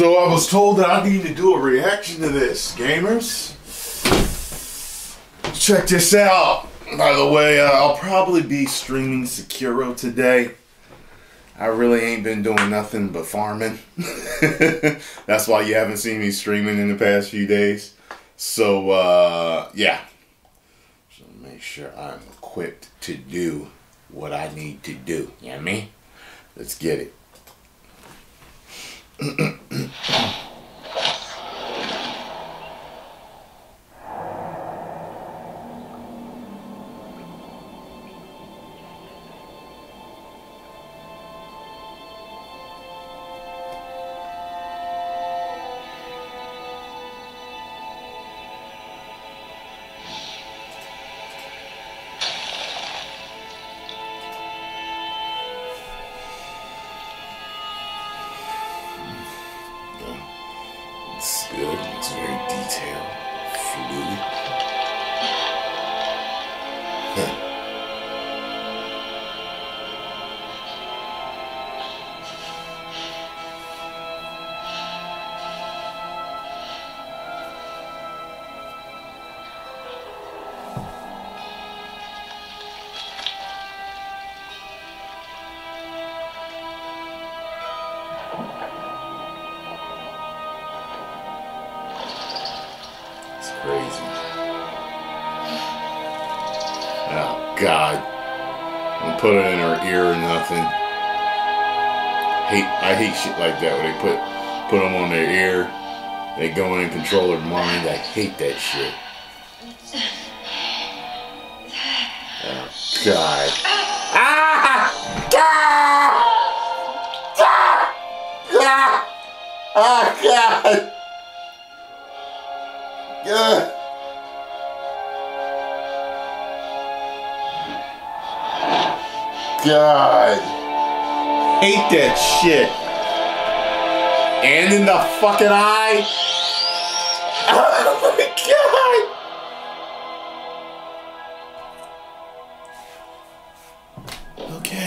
So I was told that I need to do a reaction to this, gamers. Check this out. By the way, uh, I'll probably be streaming Sekiro today. I really ain't been doing nothing but farming. That's why you haven't seen me streaming in the past few days. So, uh, yeah. Make sure I'm equipped to do what I need to do. You know what I mean? Let's get it. good. It's very detailed, fluid. Huh. Crazy. Oh God! And put it in her ear or nothing. Hate. I hate shit like that where they put put them on their ear. They go in and control their mind. I hate that shit. Oh God! Ah! Ah! Ah! Ah! Oh God! Yeah. God. Hate that shit. And in the fucking eye. Oh my god. Okay.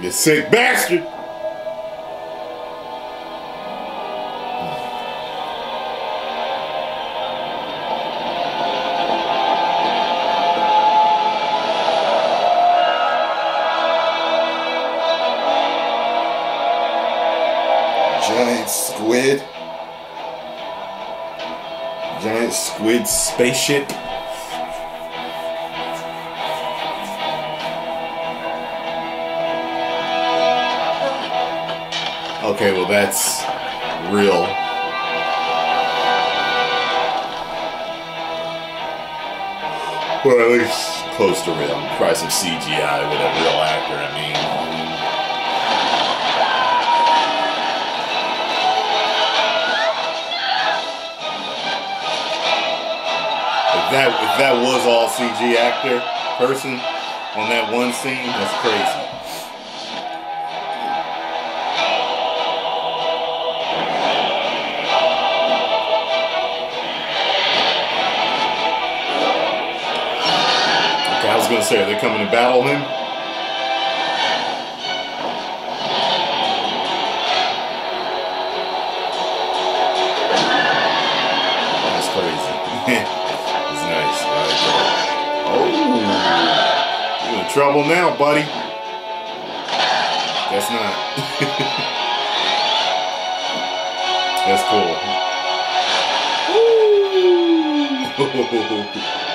You sick bastard! Giant squid. Giant squid spaceship. Okay, well that's real. Well, at least close to real. Probably some CGI with a real actor. I mean, if that if that was all CG actor person on that one scene, that's crazy. I was gonna say, are they coming to battle him? That's crazy. It's nice. Oh, you're in trouble now, buddy? That's not. That's cool.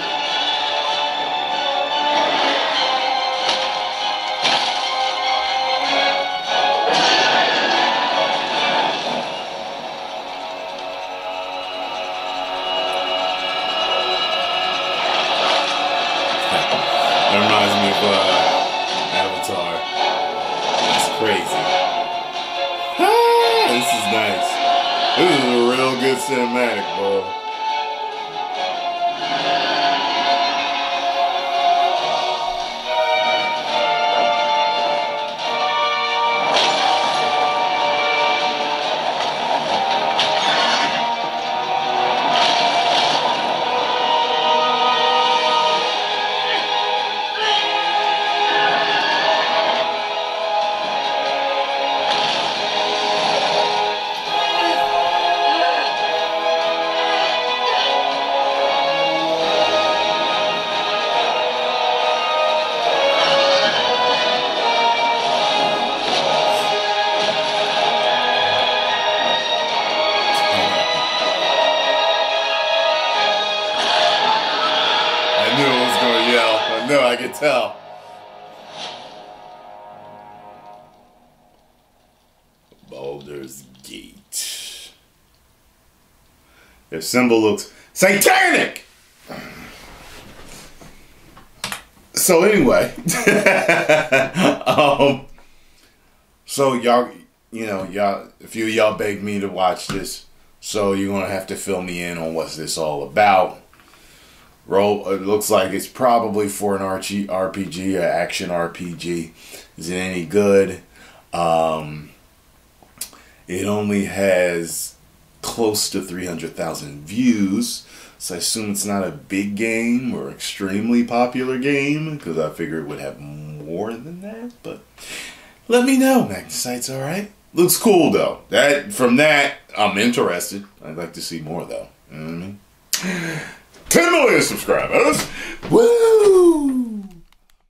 of uh, Avatar. That's crazy. Ah, this is nice. This is a real good cinematic, bro. No, I can tell. Baldur's Gate. Their symbol looks satanic. So anyway, um, so y'all, you know, y'all, a few y'all begged me to watch this, so you're gonna have to fill me in on what's this all about. Roll. It looks like it's probably for an Archie RPG, an action RPG. Is it any good? Um, it only has close to 300,000 views. So I assume it's not a big game or extremely popular game because I figure it would have more than that. But let me know. Magnusite's all right. Looks cool though. That from that I'm interested. I'd like to see more though. You know what I mean? 10 million subscribers. Woo!